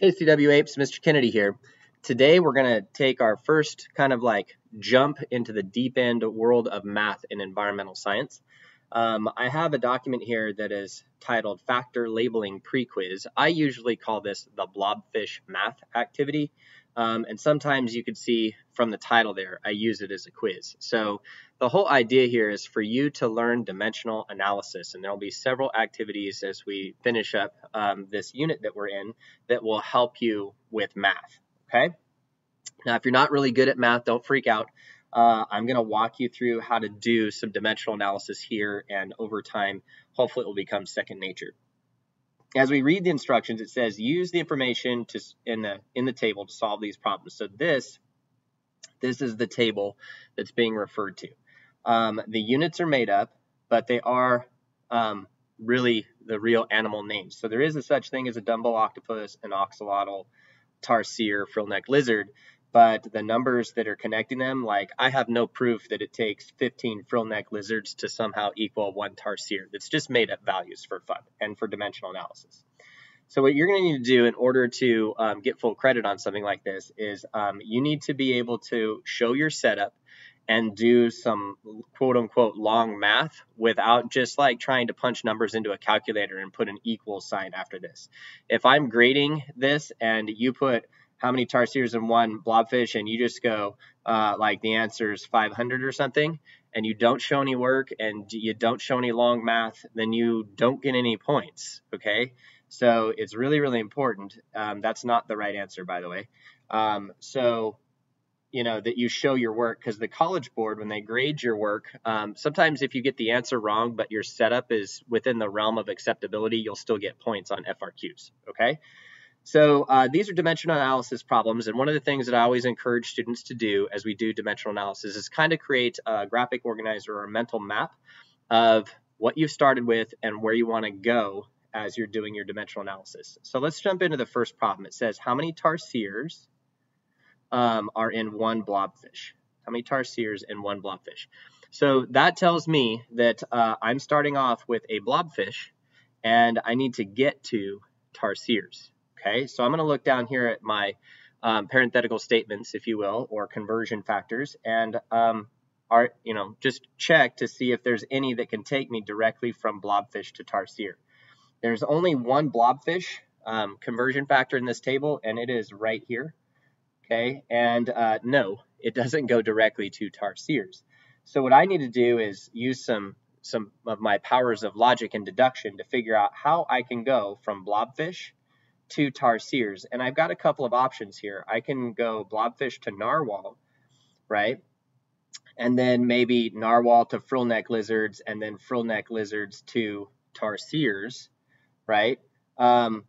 Hey Apes, Mr. Kennedy here. Today we're going to take our first kind of like jump into the deep end world of math and environmental science. Um, I have a document here that is titled Factor Labeling Pre-Quiz. I usually call this the Blobfish Math Activity. Um, and sometimes you can see from the title there, I use it as a quiz. So the whole idea here is for you to learn dimensional analysis, and there will be several activities as we finish up um, this unit that we're in that will help you with math. Okay. Now, if you're not really good at math, don't freak out. Uh, I'm going to walk you through how to do some dimensional analysis here, and over time, hopefully, it will become second nature as we read the instructions, it says use the information to in the in the table to solve these problems. So this this is the table that's being referred to. Um, the units are made up, but they are um, really the real animal names. So there is a such thing as a Dumbo octopus, an axolotl, tarsier, frillneck lizard, but the numbers that are connecting them, like I have no proof that it takes 15 frill neck lizards to somehow equal one tarsier. That's just made up values for fun and for dimensional analysis. So what you're going to need to do in order to um, get full credit on something like this is um, you need to be able to show your setup and do some quote unquote long math without just like trying to punch numbers into a calculator and put an equal sign after this. If I'm grading this and you put how many tarsiers in one blobfish and you just go uh, like the answer is 500 or something and you don't show any work and you don't show any long math then you don't get any points okay? So it's really really important. Um, that's not the right answer by the way. Um, so you know that you show your work because the college board when they grade your work um, sometimes if you get the answer wrong but your setup is within the realm of acceptability you'll still get points on frqs okay so uh, these are dimensional analysis problems, and one of the things that I always encourage students to do as we do dimensional analysis is kind of create a graphic organizer or a mental map of what you've started with and where you want to go as you're doing your dimensional analysis. So let's jump into the first problem. It says how many tarsiers um, are in one blobfish? How many tarsiers in one blobfish? So that tells me that uh, I'm starting off with a blobfish and I need to get to tarsiers. Okay, so I'm going to look down here at my um, parenthetical statements, if you will, or conversion factors, and um, are you know just check to see if there's any that can take me directly from blobfish to tarsier. There's only one blobfish um, conversion factor in this table, and it is right here. Okay, and uh, no, it doesn't go directly to tarsiers. So what I need to do is use some some of my powers of logic and deduction to figure out how I can go from blobfish to tarsiers. And I've got a couple of options here. I can go blobfish to narwhal, right? And then maybe narwhal to frill neck lizards, and then frill neck lizards to tarsiers, right? Um,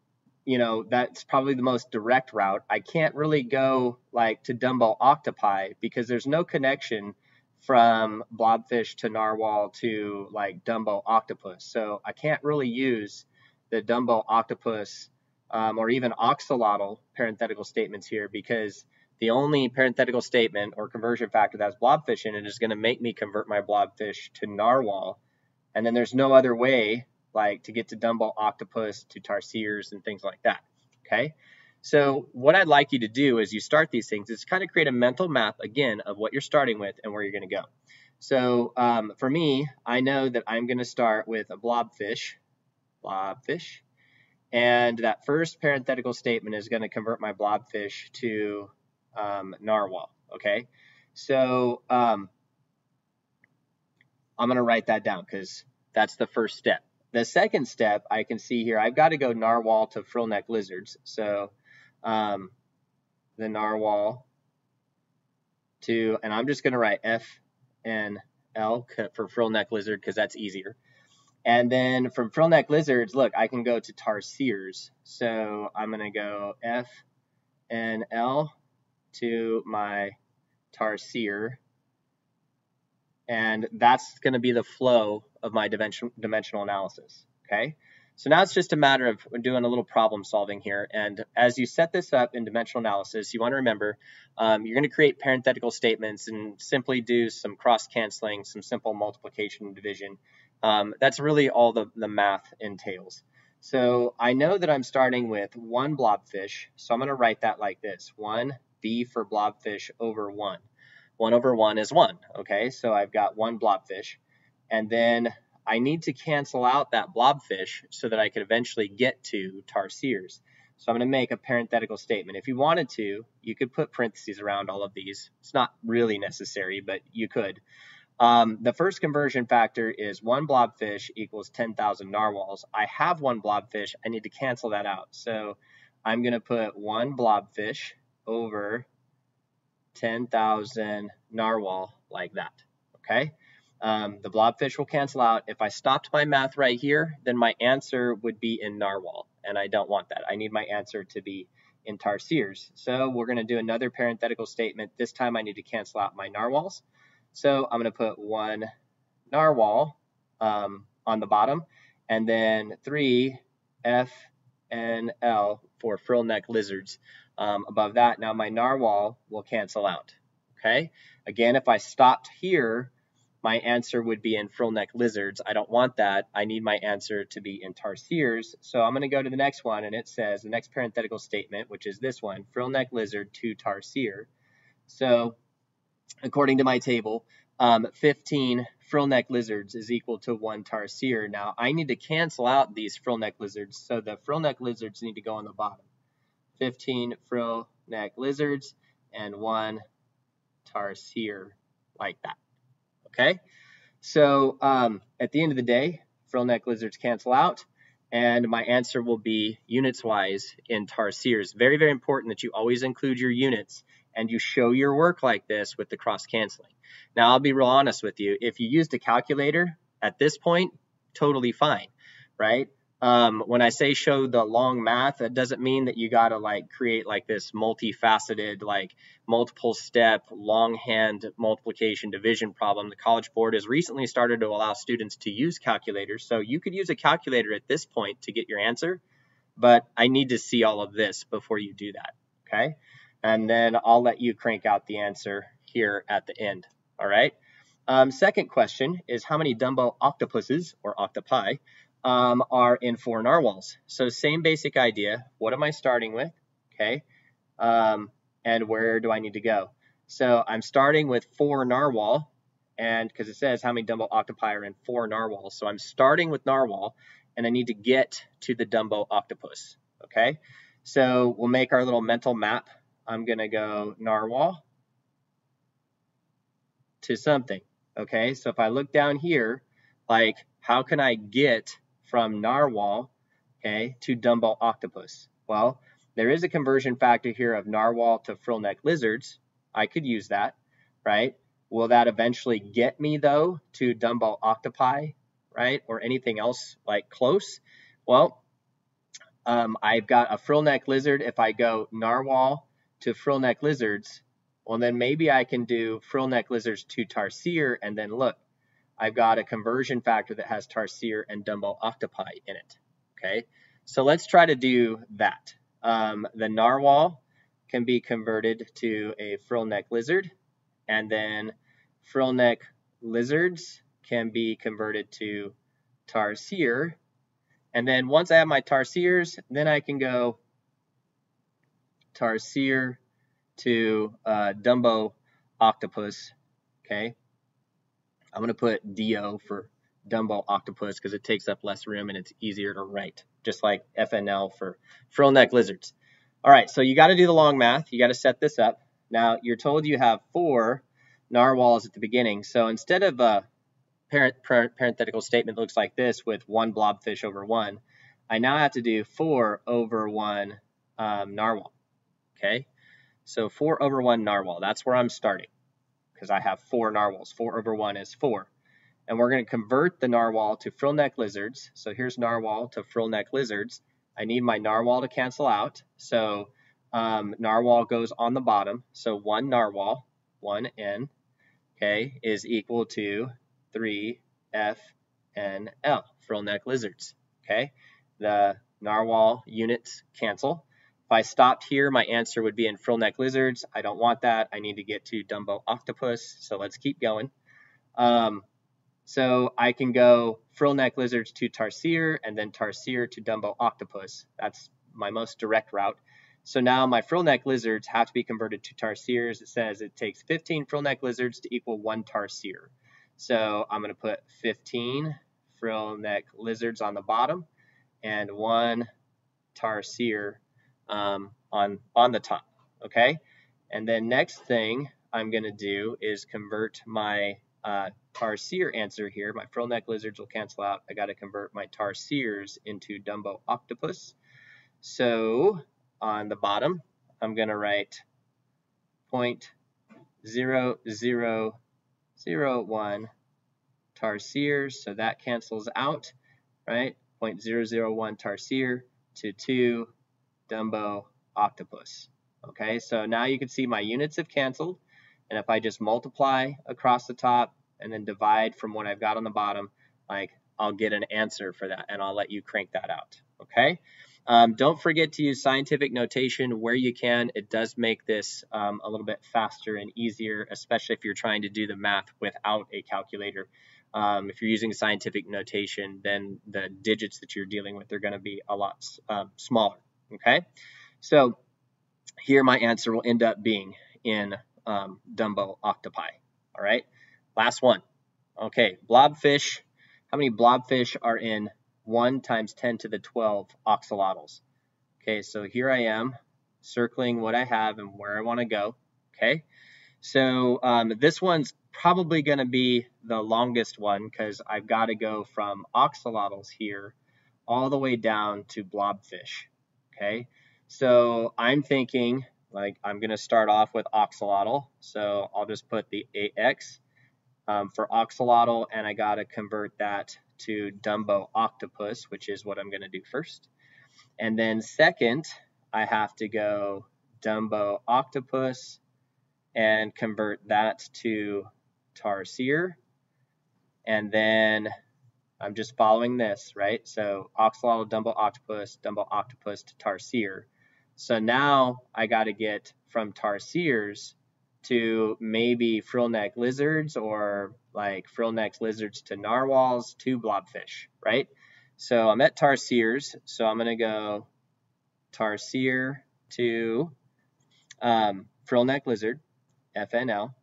you know, that's probably the most direct route. I can't really go like to Dumbo octopi because there's no connection from blobfish to narwhal to like Dumbo octopus. So I can't really use the Dumbo octopus um, or even axolotl parenthetical statements here because the only parenthetical statement or conversion factor that's blobfish in it is going to make me convert my blobfish to narwhal. And then there's no other way like to get to Dumbo octopus to tarsiers and things like that. Okay. So what I'd like you to do as you start these things is kind of create a mental map again of what you're starting with and where you're going to go. So um, for me, I know that I'm going to start with a blobfish, blobfish, and that first parenthetical statement is going to convert my blobfish to um, narwhal. Okay, so um, I'm going to write that down because that's the first step. The second step I can see here, I've got to go narwhal to frillneck lizards. So um, the narwhal to, and I'm just going to write F and L for frillneck lizard because that's easier. And then from frillneck lizards, look, I can go to tarsiers. So I'm going to go F and L to my tarsier. And that's going to be the flow of my dimension, dimensional analysis. Okay. So now it's just a matter of doing a little problem solving here. And as you set this up in dimensional analysis, you want to remember um, you're going to create parenthetical statements and simply do some cross canceling, some simple multiplication and division. Um, that's really all the, the math entails. So I know that I'm starting with one blobfish, so I'm going to write that like this. 1 B for blobfish over 1. 1 over 1 is 1, okay? So I've got one blobfish. And then I need to cancel out that blobfish so that I could eventually get to tarsiers. So I'm going to make a parenthetical statement. If you wanted to, you could put parentheses around all of these. It's not really necessary, but you could. Um, the first conversion factor is one blobfish equals 10,000 narwhals. I have one blobfish. I need to cancel that out. So I'm going to put one blobfish over 10,000 narwhal like that. Okay. Um, the blobfish will cancel out. If I stopped my math right here, then my answer would be in narwhal, and I don't want that. I need my answer to be in tarsiers. So we're going to do another parenthetical statement. This time I need to cancel out my narwhals. So I'm going to put one narwhal um, on the bottom and then three F and L for frill neck lizards um, above that. Now my narwhal will cancel out. Okay. Again, if I stopped here, my answer would be in frill neck lizards. I don't want that. I need my answer to be in tarsiers. So I'm going to go to the next one and it says the next parenthetical statement, which is this one, frill neck lizard to tarsier. So according to my table, um, 15 frillneck lizards is equal to one tarsier. Now I need to cancel out these frill neck lizards, so the frill neck lizards need to go on the bottom. 15 frill neck lizards and one tarsier like that. Okay, so um, at the end of the day, frill neck lizards cancel out, and my answer will be units wise in tarsiers. Very, very important that you always include your units and you show your work like this with the cross canceling. Now, I'll be real honest with you. If you used a calculator at this point, totally fine, right? Um, when I say show the long math, that doesn't mean that you got to like create like this multifaceted, like multiple step longhand multiplication division problem. The College Board has recently started to allow students to use calculators. So you could use a calculator at this point to get your answer, but I need to see all of this before you do that. Okay and then I'll let you crank out the answer here at the end. All right. Um, second question is how many Dumbo octopuses or octopi um, are in four narwhals? So same basic idea. What am I starting with? Okay. Um, and where do I need to go? So I'm starting with four narwhal and because it says how many Dumbo octopi are in four narwhals. So I'm starting with narwhal and I need to get to the Dumbo octopus. Okay. So we'll make our little mental map I'm going to go narwhal to something. Okay, so if I look down here, like how can I get from narwhal, okay, to Dumbo octopus? Well, there is a conversion factor here of narwhal to frill-neck lizards. I could use that, right? Will that eventually get me though to Dumbo octopi, right? Or anything else like close? Well, um, I've got a frill-neck lizard. If I go narwhal to frillneck lizards, well, then maybe I can do frill neck lizards to tarsier, and then look, I've got a conversion factor that has tarsier and Dumbo octopi in it. Okay, so let's try to do that. Um, the narwhal can be converted to a frill neck lizard, and then frill neck lizards can be converted to tarsier. And then once I have my tarsiers, then I can go tarsier to uh, Dumbo octopus. Okay. I'm going to put DO for Dumbo octopus because it takes up less room and it's easier to write, just like FNL for frillneck lizards. All right, so you got to do the long math. You got to set this up. Now, you're told you have four narwhals at the beginning. So instead of a parent, parenthetical statement looks like this with one blobfish over one, I now have to do four over one um, narwhal. Okay, so 4 over 1 narwhal, that's where I'm starting because I have four narwhals. 4 over 1 is 4. And we're going to convert the narwhal to frill-neck lizards. So here's narwhal to frill-neck lizards. I need my narwhal to cancel out. So um, narwhal goes on the bottom. So 1 narwhal, 1 n, okay, is equal to 3 f n l, frillneck lizards. Okay, the narwhal units cancel. If I stopped here, my answer would be in frillneck lizards. I don't want that. I need to get to Dumbo octopus. So let's keep going. Um, So I can go frillneck lizards to tarsier and then tarsier to Dumbo octopus. That's my most direct route. So now my frillneck lizards have to be converted to tarsiers. It says it takes 15 frillneck lizards to equal one tarsier. So I'm going to put 15 frillneck lizards on the bottom and one tarsier um, on, on the top. Okay. And then next thing I'm going to do is convert my uh, tarsier answer here. My frill neck lizards will cancel out. I got to convert my tarsiers into Dumbo octopus. So on the bottom, I'm going to write point zero zero zero one tarsiers. So that cancels out, right? 0.001 tarsier to 2 Dumbo octopus. Okay, so now you can see my units have canceled. And if I just multiply across the top and then divide from what I've got on the bottom, like I'll get an answer for that and I'll let you crank that out. Okay. Um, don't forget to use scientific notation where you can. It does make this um, a little bit faster and easier, especially if you're trying to do the math without a calculator. Um, if you're using scientific notation, then the digits that you're dealing with are going to be a lot um, smaller. Okay, so here my answer will end up being in um, Dumbo octopi. All right, last one. Okay, blobfish. How many blobfish are in 1 times 10 to the 12 axolotls? Okay, so here I am circling what I have and where I want to go. Okay, so um, this one's probably going to be the longest one because I've got to go from axolotls here all the way down to blobfish. Okay, so I'm thinking like I'm going to start off with axolotl. So I'll just put the AX um, for axolotl and I got to convert that to Dumbo octopus, which is what I'm going to do first. And then second, I have to go Dumbo octopus and convert that to tarsier. And then I'm just following this, right? So axolotl, Dumbo octopus, Dumbo octopus to tarsier. So now I got to get from tarsiers to maybe frillneck lizards or like frillneck lizards to narwhals to blobfish, right? So I'm at tarsiers, so I'm going to go tarsier to um, frillneck lizard, FNL,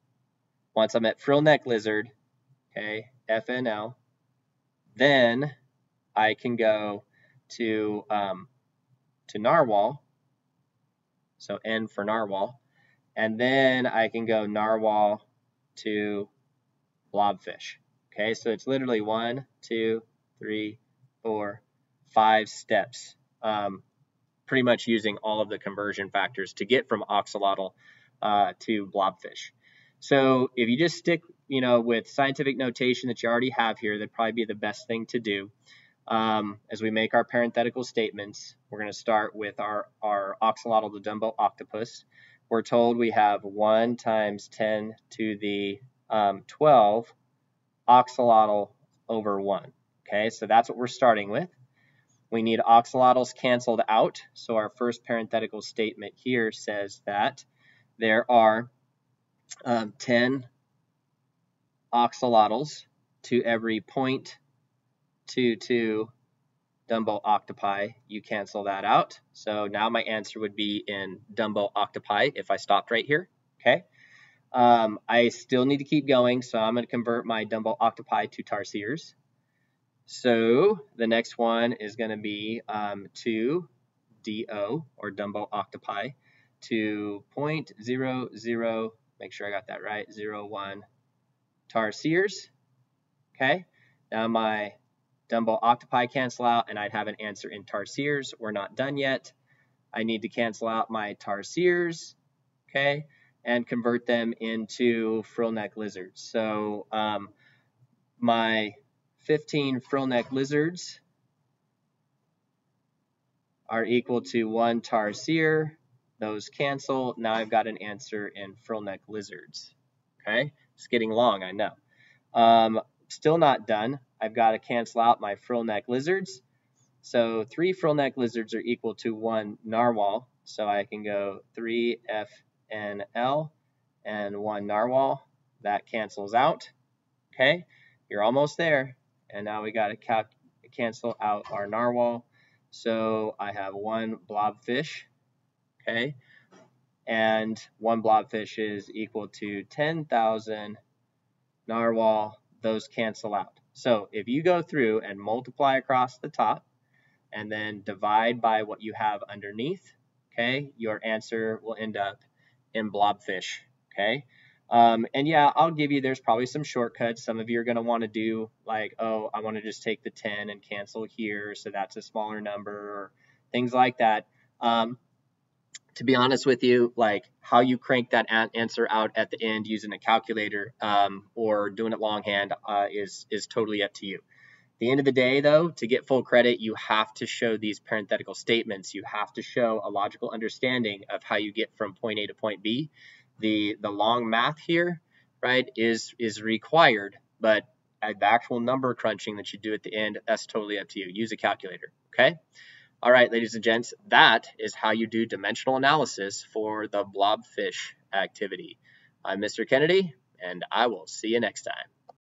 once I'm at frill neck lizard, okay, FNL, then I can go to um, to narwhal, so N for narwhal, and then I can go narwhal to blobfish. Okay, so it's literally one, two, three, four, five steps. Um, pretty much using all of the conversion factors to get from axolotl uh, to blobfish. So if you just stick, you know, with scientific notation that you already have here, that'd probably be the best thing to do. Um, as we make our parenthetical statements, we're going to start with our, our axolotl to Dumbo octopus. We're told we have 1 times 10 to the um, 12 axolotl over 1. Okay, so that's what we're starting with. We need axolotls canceled out. So our first parenthetical statement here says that there are um, 10 axolotls to every 0.22 Dumbo octopi. You cancel that out. So now my answer would be in Dumbo octopi if I stopped right here. Okay. Um, I still need to keep going, so I'm going to convert my Dumbo octopi to tarsiers. So the next one is going to be um, 2 DO, or Dumbo octopi, to 0.00 Make sure I got that right. 0, 1. Tarsiers. Okay. Now my Dumbo octopi cancel out, and I'd have an answer in tar tarsiers. We're not done yet. I need to cancel out my tar tarsiers, okay, and convert them into frillneck lizards. So um, my 15 frillneck lizards are equal to one tar tarsier those cancel. Now I've got an answer in frillneck lizards. Okay, it's getting long, I know. Um, still not done. I've got to cancel out my frillneck lizards. So three frillneck lizards are equal to one narwhal. So I can go 3FNL and one narwhal. That cancels out. Okay, You're almost there. And now we got to cancel out our narwhal. So I have one blobfish, okay? And one blobfish is equal to 10,000 narwhal. Those cancel out. So if you go through and multiply across the top and then divide by what you have underneath, okay, your answer will end up in blobfish, okay? Um, and yeah, I'll give you, there's probably some shortcuts. Some of you are going to want to do like, oh, I want to just take the 10 and cancel here. So that's a smaller number or things like that. Um, to be honest with you, like how you crank that answer out at the end using a calculator um, or doing it longhand uh, is is totally up to you. The end of the day, though, to get full credit, you have to show these parenthetical statements. You have to show a logical understanding of how you get from point A to point B the the long math here, right, is is required, but the actual number crunching that you do at the end, that's totally up to you. Use a calculator, okay? All right, ladies and gents, that is how you do dimensional analysis for the blobfish activity. I'm Mr. Kennedy, and I will see you next time.